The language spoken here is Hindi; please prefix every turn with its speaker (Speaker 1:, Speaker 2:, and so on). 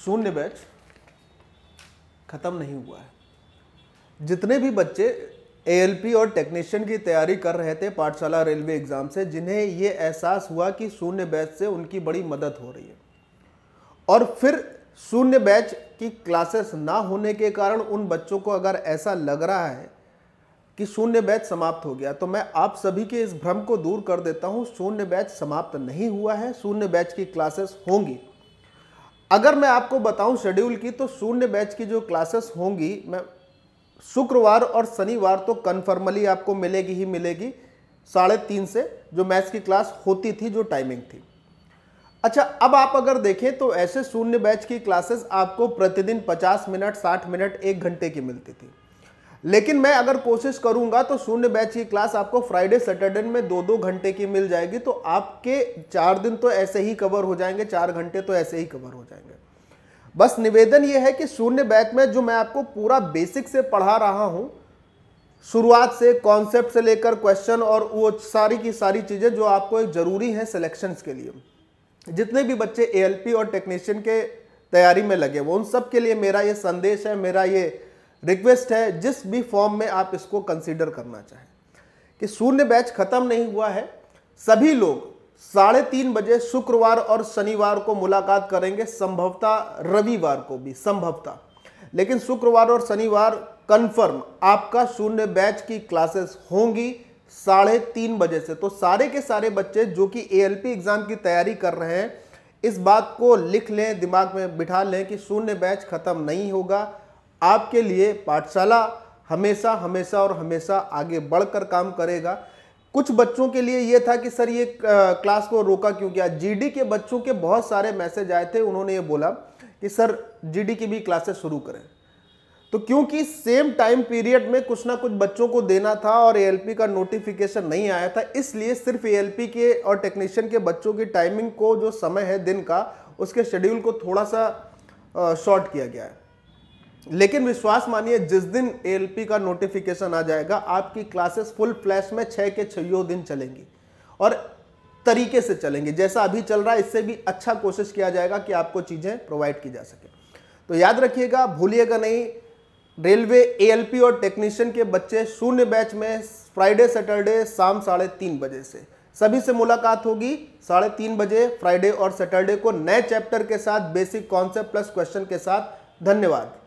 Speaker 1: शून्य बैच खत्म नहीं हुआ है। जितने भी बच्चे एएलपी और टेक्नीशियन की तैयारी कर रहे थे पाठशाला रेलवे एग्ज़ाम से, जिन्हें ये एहसास हुआ कि शून्य बैच से उनकी बड़ी मदद हो रही है। और फिर शून्य बैच की क्लासेस ना होने के कारण उन बच्चों को अगर ऐसा लग रहा है कि शून्य बैच समाप्त हो गया तो मैं आप सभी के इस भ्रम को दूर कर देता हूँ। शून्य बैच समाप्त नहीं हुआ है, शून्य बैच की क्लासेस होंगी। अगर मैं आपको बताऊँ शेड्यूल की तो शून्य बैच की जो क्लासेस होंगी, मैं शुक्रवार और शनिवार तो कन्फर्मली आपको मिलेगी ही मिलेगी, साढ़े तीन से जो मैथ्स की क्लास होती थी, जो टाइमिंग थी। अच्छा अब आप अगर देखें तो ऐसे शून्य बैच की क्लासेस आपको प्रतिदिन 50 मिनट 60 मिनट, एक घंटे की मिलती थी। लेकिन मैं अगर कोशिश करूँगा तो शून्य बैच की क्लास आपको फ्राइडे, सैटरडे में दो दो घंटे की मिल जाएगी तो आपके चार दिन तो ऐसे ही कवर हो जाएँगे, चार घंटे तो ऐसे ही कवर हो जाएँगे। बस निवेदन यह है कि शून्य बैच में जो मैं आपको पूरा बेसिक से पढ़ा रहा हूँ, शुरुआत से कॉन्सेप्ट से लेकर क्वेश्चन और वो सारी की सारी चीज़ें जो आपको एक ज़रूरी है सिलेक्शंस के लिए। जितने भी बच्चे एएलपी और टेक्नीशियन के तैयारी में लगे वो उन सब के लिए मेरा ये संदेश है, मेरा ये रिक्वेस्ट है, जिस भी फॉर्म में आप इसको कंसीडर करना चाहें। कि शून्य बैच खत्म नहीं हुआ है, सभी लोग साढ़े तीन बजे शुक्रवार और शनिवार को मुलाकात करेंगे, संभवतः रविवार को भी, संभवतः। लेकिन शुक्रवार और शनिवार कंफर्म आपका शून्य बैच की क्लासेस होंगी साढ़े तीन बजे से। तो सारे के सारे बच्चे जो कि एएलपी एग्ज़ाम की तैयारी कर रहे हैं, इस बात को लिख लें, दिमाग में बिठा लें कि शून्य बैच खत्म नहीं होगा। आपके लिए पाठशाला हमेशा हमेशा और हमेशा आगे बढ़कर काम करेगा। कुछ बच्चों के लिए ये था कि, सर, ये क्लास को रोका क्यों किया जीडी के बच्चों के बहुत सारे मैसेज आए थे, उन्होंने ये बोला कि, सर, जीडी की भी क्लासेस शुरू करें। तो क्योंकि सेम टाइम पीरियड में कुछ ना कुछ बच्चों को देना था और एएलपी का नोटिफिकेशन नहीं आया था, इसलिए सिर्फ़ एएलपी के और टेक्नीशियन के बच्चों की टाइमिंग को, जो समय है दिन का, उसके शेड्यूल को थोड़ा सा शॉर्ट किया गया है। लेकिन विश्वास मानिए, जिस दिन एएलपी का नोटिफिकेशन आ जाएगा, आपकी क्लासेस फुल फ्लैश में छः के छो दिन चलेंगी और तरीके से चलेंगे। जैसा अभी चल रहा है, इससे भी अच्छा कोशिश किया जाएगा कि आपको चीज़ें प्रोवाइड की जा सके। तो याद रखिएगा, भूलिएगा नहीं, रेलवे एएलपी और टेक्नीशियन के बच्चे शून्य बैच में फ्राइडे सैटरडे शाम साढ़े तीन बजे से। सभी से मुलाकात होगी साढ़े तीन बजे फ्राइडे और सैटरडे को नए चैप्टर के साथ बेसिक कॉन्सेप्ट प्लस क्वेश्चन के साथ। धन्यवाद।